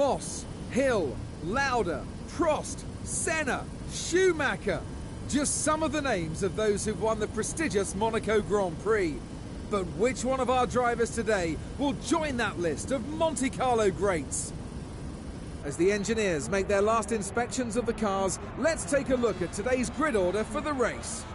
Moss, Hill, Lauda, Prost, Senna, Schumacher. Just some of the names of those who've won the prestigious Monaco Grand Prix. But which one of our drivers today will join that list of Monte Carlo greats? As the engineers make their last inspections of the cars, let's take a look at today's grid order for the race.